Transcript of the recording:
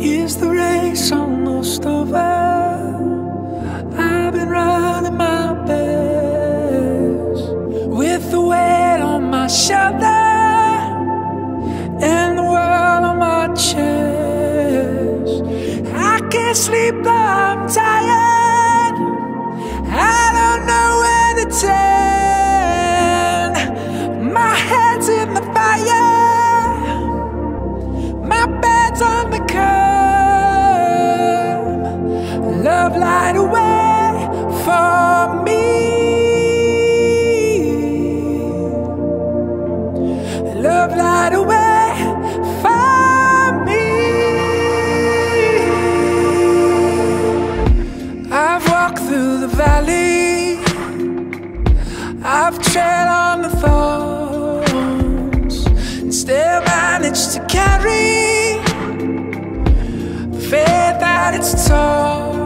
Is the race almost over? I've been running my best with the weight on my shoulder and the world on my chest. I can't sleep, I'm tired. I don't know where to take. away from me. I've walked through the valley, I've tread on the thorns, and still managed to carry the faith that it's torn.